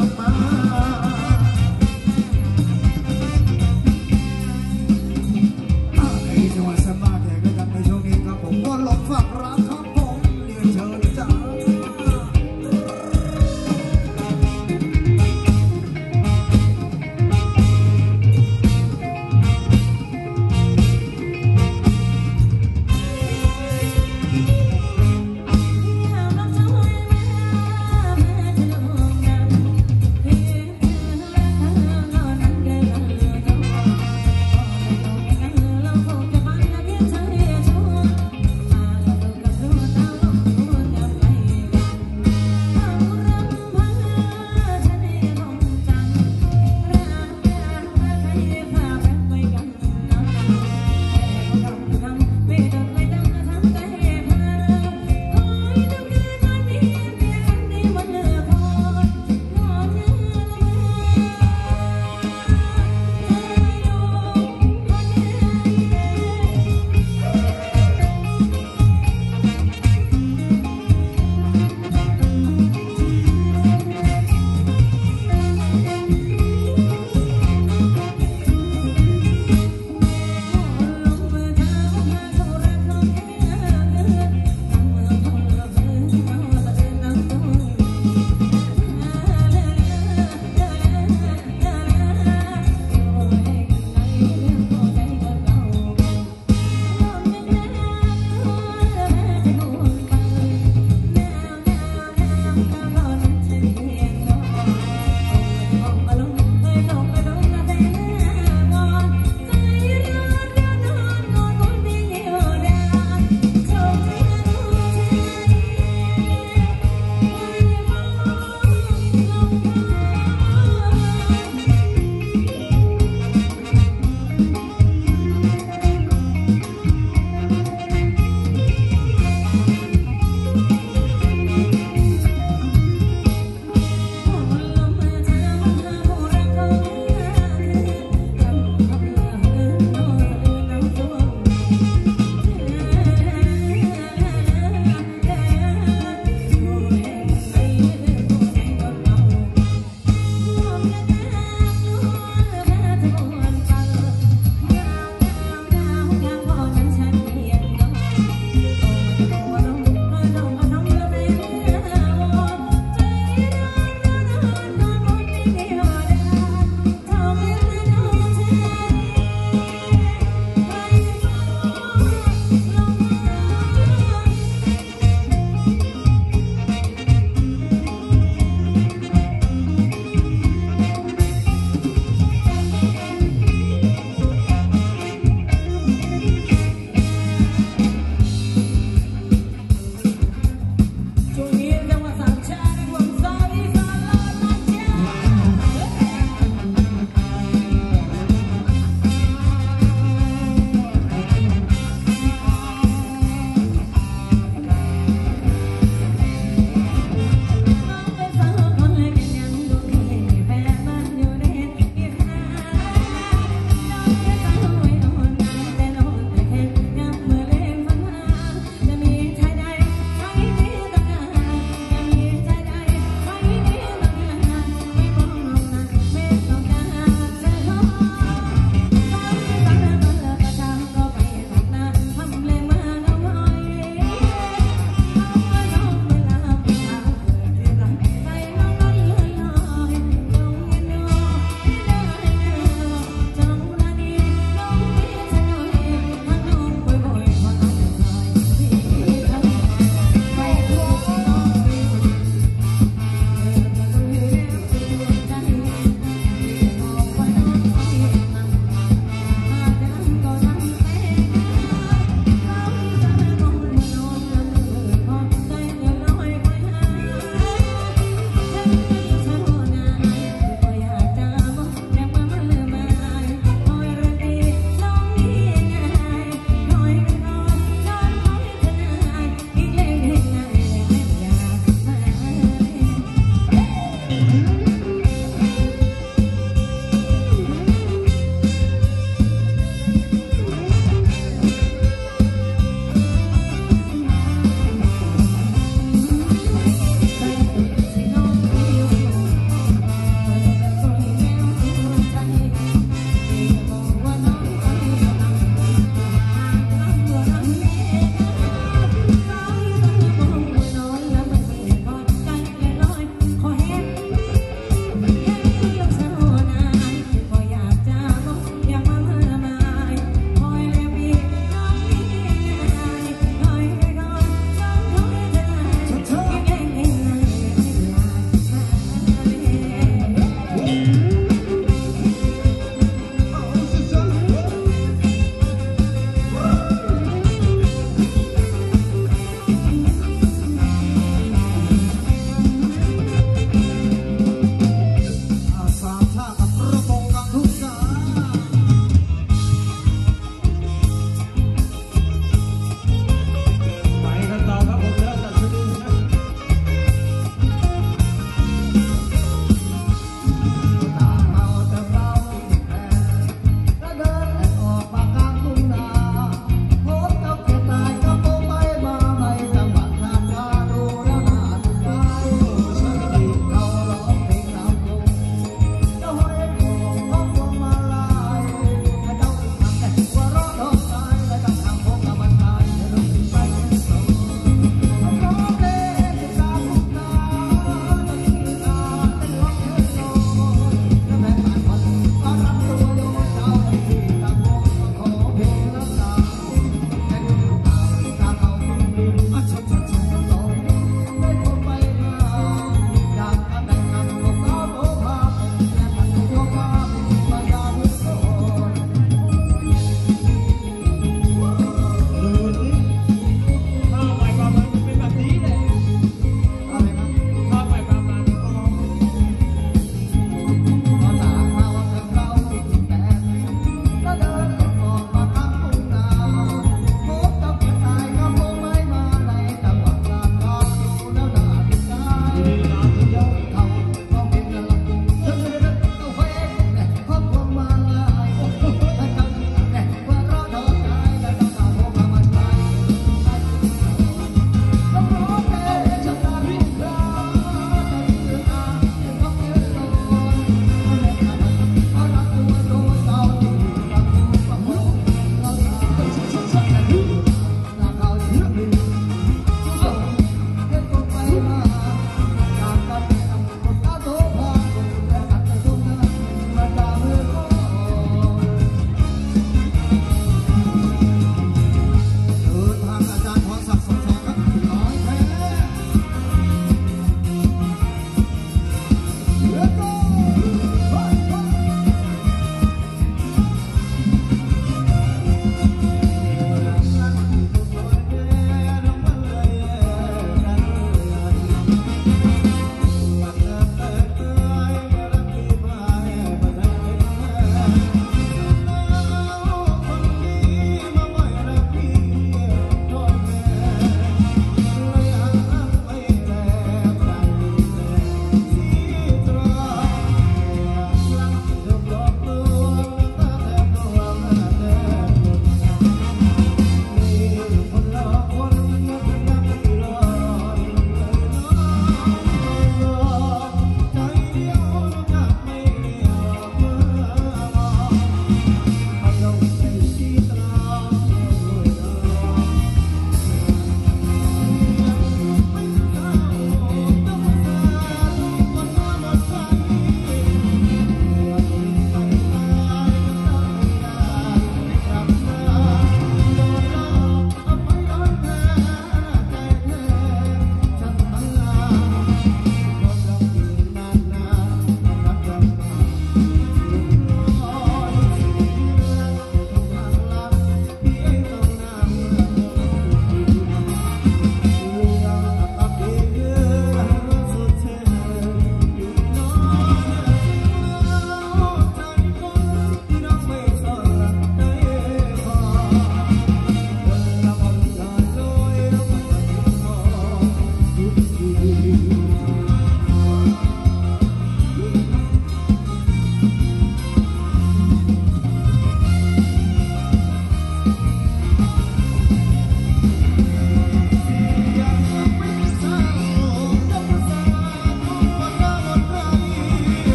my mind.